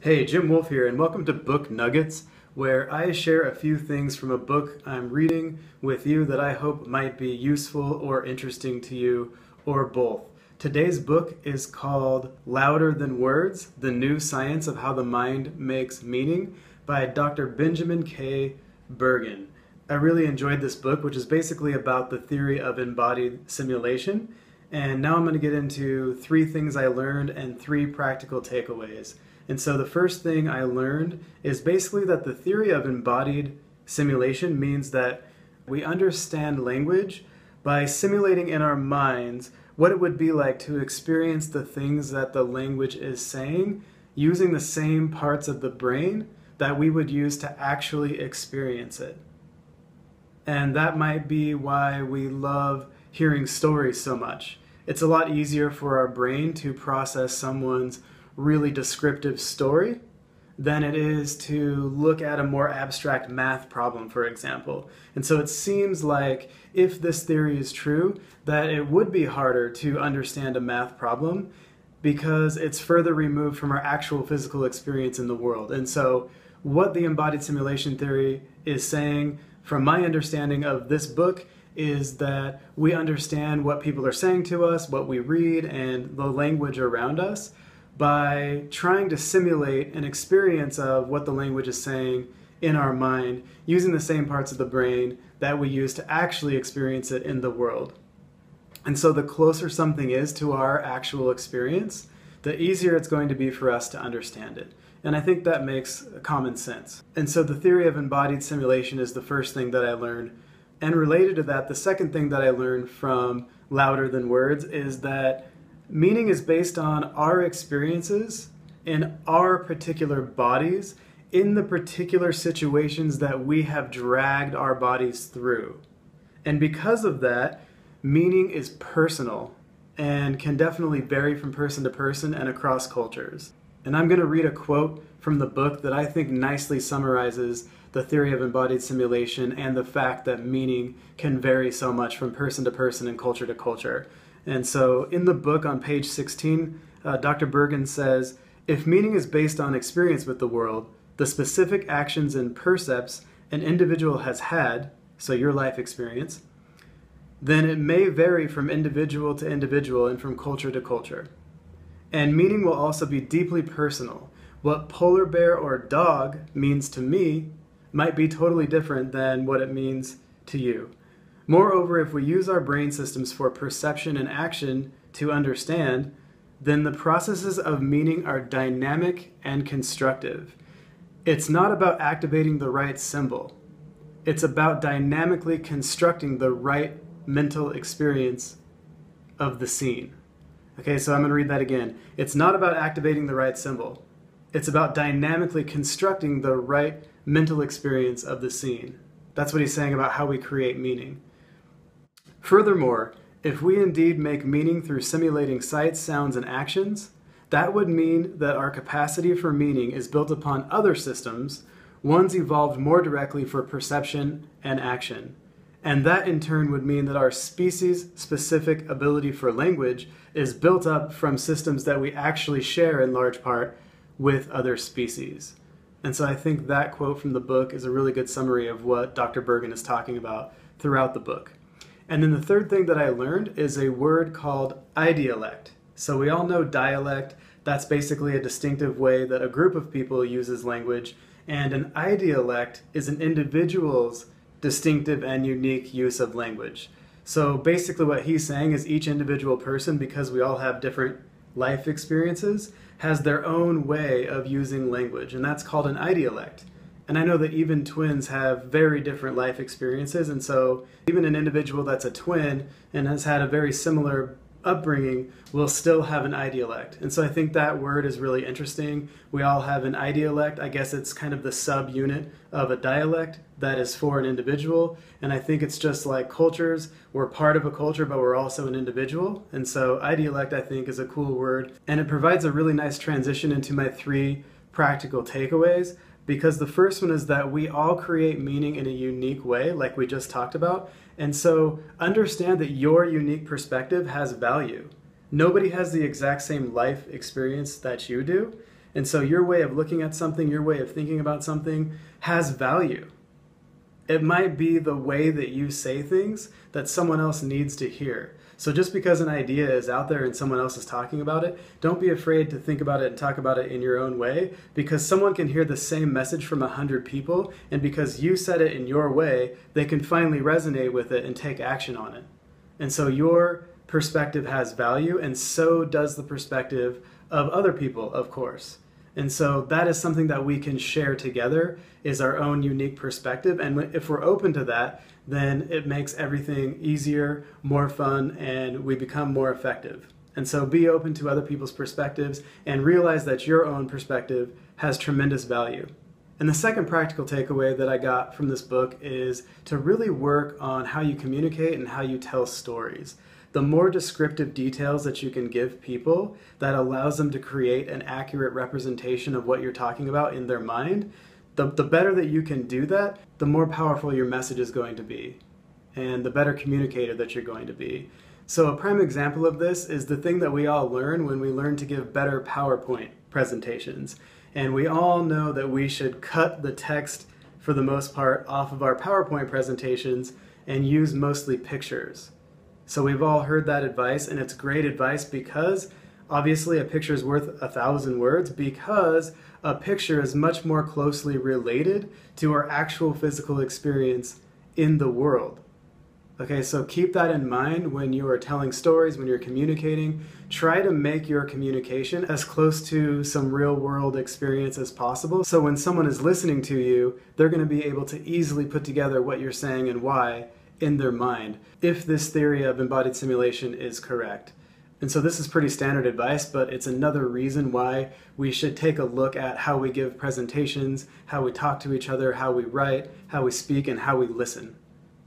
Hey, Jim Wolfe here, and welcome to Book Nuggets, where I share a few things from a book I'm reading with you that I hope might be useful or interesting to you, or both. Today's book is called Louder Than Words The New Science of How the Mind Makes Meaning by Dr. Benjamin K. Bergen. I really enjoyed this book, which is basically about the theory of embodied simulation. And now I'm going to get into three things I learned and three practical takeaways. And so the first thing I learned is basically that the theory of embodied simulation means that we understand language by simulating in our minds what it would be like to experience the things that the language is saying using the same parts of the brain that we would use to actually experience it. And that might be why we love hearing stories so much. It's a lot easier for our brain to process someone's really descriptive story than it is to look at a more abstract math problem, for example. And so it seems like if this theory is true, that it would be harder to understand a math problem because it's further removed from our actual physical experience in the world. And so, what the embodied simulation theory is saying, from my understanding of this book, is that we understand what people are saying to us, what we read, and the language around us by trying to simulate an experience of what the language is saying in our mind using the same parts of the brain that we use to actually experience it in the world. And so, the closer something is to our actual experience, the easier it's going to be for us to understand it. And I think that makes common sense. And so, the theory of embodied simulation is the first thing that I learned. And related to that, the second thing that I learned from Louder Than Words is that Meaning is based on our experiences in our particular bodies in the particular situations that we have dragged our bodies through. And because of that, meaning is personal and can definitely vary from person to person and across cultures. And I'm going to read a quote from the book that I think nicely summarizes the theory of embodied simulation and the fact that meaning can vary so much from person to person and culture to culture. And so in the book on page 16, uh, Dr. Bergen says if meaning is based on experience with the world, the specific actions and percepts an individual has had, so your life experience, then it may vary from individual to individual and from culture to culture. And meaning will also be deeply personal. What polar bear or dog means to me might be totally different than what it means to you. Moreover, if we use our brain systems for perception and action to understand, then the processes of meaning are dynamic and constructive. It's not about activating the right symbol, it's about dynamically constructing the right mental experience of the scene. Okay, so I'm going to read that again. It's not about activating the right symbol. It's about dynamically constructing the right mental experience of the scene. That's what he's saying about how we create meaning. Furthermore, if we indeed make meaning through simulating sights, sounds, and actions, that would mean that our capacity for meaning is built upon other systems, ones evolved more directly for perception and action. And that in turn would mean that our species specific ability for language is built up from systems that we actually share in large part with other species. And so I think that quote from the book is a really good summary of what Dr. Bergen is talking about throughout the book. And then the third thing that I learned is a word called idiolect. So we all know dialect, that's basically a distinctive way that a group of people uses language, and an idiolect is an individual's distinctive and unique use of language. So basically, what he's saying is each individual person, because we all have different life experiences, has their own way of using language, and that's called an idiolect. And I know that even twins have very different life experiences. And so, even an individual that's a twin and has had a very similar upbringing will still have an idiolect. And so, I think that word is really interesting. We all have an idiolect. I guess it's kind of the subunit of a dialect that is for an individual. And I think it's just like cultures. We're part of a culture, but we're also an individual. And so, idiolect, I think, is a cool word. And it provides a really nice transition into my three practical takeaways because the first one is that we all create meaning in a unique way, like we just talked about. And so understand that your unique perspective has value. Nobody has the exact same life experience that you do. And so your way of looking at something, your way of thinking about something has value. It might be the way that you say things that someone else needs to hear. So just because an idea is out there and someone else is talking about it, don't be afraid to think about it and talk about it in your own way because someone can hear the same message from a hundred people and because you said it in your way, they can finally resonate with it and take action on it. And so your perspective has value and so does the perspective of other people, of course. And so that is something that we can share together is our own unique perspective. And if we're open to that, then it makes everything easier, more fun, and we become more effective. And so be open to other people's perspectives and realize that your own perspective has tremendous value. And the second practical takeaway that I got from this book is to really work on how you communicate and how you tell stories. The more descriptive details that you can give people that allows them to create an accurate representation of what you're talking about in their mind, the, the better that you can do that, the more powerful your message is going to be, and the better communicator that you're going to be. So, a prime example of this is the thing that we all learn when we learn to give better PowerPoint presentations. And we all know that we should cut the text, for the most part, off of our PowerPoint presentations and use mostly pictures. So, we've all heard that advice, and it's great advice because obviously a picture is worth a thousand words because a picture is much more closely related to our actual physical experience in the world. Okay, so keep that in mind when you are telling stories, when you're communicating. Try to make your communication as close to some real world experience as possible. So when someone is listening to you, they're going to be able to easily put together what you're saying and why in their mind if this theory of embodied simulation is correct. And so this is pretty standard advice, but it's another reason why we should take a look at how we give presentations, how we talk to each other, how we write, how we speak, and how we listen.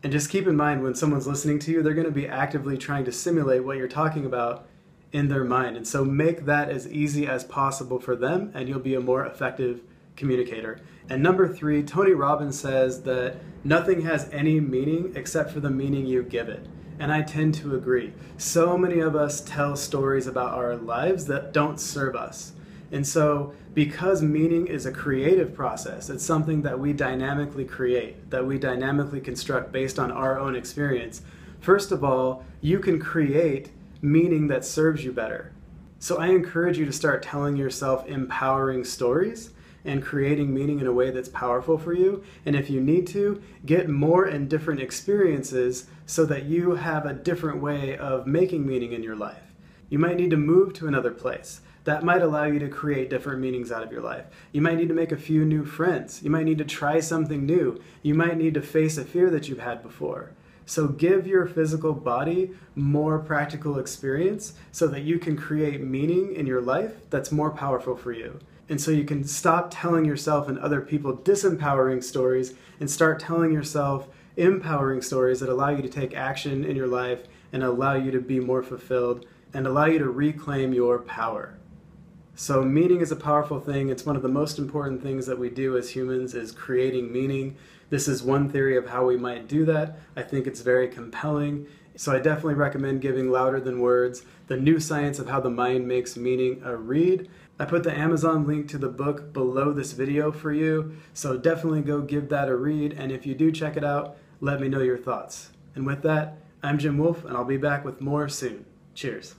And just keep in mind when someone's listening to you, they're going to be actively trying to simulate what you're talking about in their mind. And so make that as easy as possible for them, and you'll be a more effective communicator. And number three, Tony Robbins says that nothing has any meaning except for the meaning you give it. And I tend to agree. So many of us tell stories about our lives that don't serve us. And so, because meaning is a creative process, it's something that we dynamically create, that we dynamically construct based on our own experience. First of all, you can create meaning that serves you better. So, I encourage you to start telling yourself empowering stories and creating meaning in a way that's powerful for you. And if you need to, get more and different experiences so that you have a different way of making meaning in your life. You might need to move to another place. That might allow you to create different meanings out of your life. You might need to make a few new friends. You might need to try something new. You might need to face a fear that you've had before. So give your physical body more practical experience so that you can create meaning in your life that's more powerful for you. And so you can stop telling yourself and other people disempowering stories and start telling yourself empowering stories that allow you to take action in your life and allow you to be more fulfilled and allow you to reclaim your power. So meaning is a powerful thing. It's one of the most important things that we do as humans is creating meaning. This is one theory of how we might do that. I think it's very compelling. So I definitely recommend giving Louder Than Words, The New Science of How the Mind Makes Meaning a read. I put the Amazon link to the book below this video for you, so definitely go give that a read, and if you do check it out, let me know your thoughts. And with that, I'm Jim Wolfe, and I'll be back with more soon. Cheers.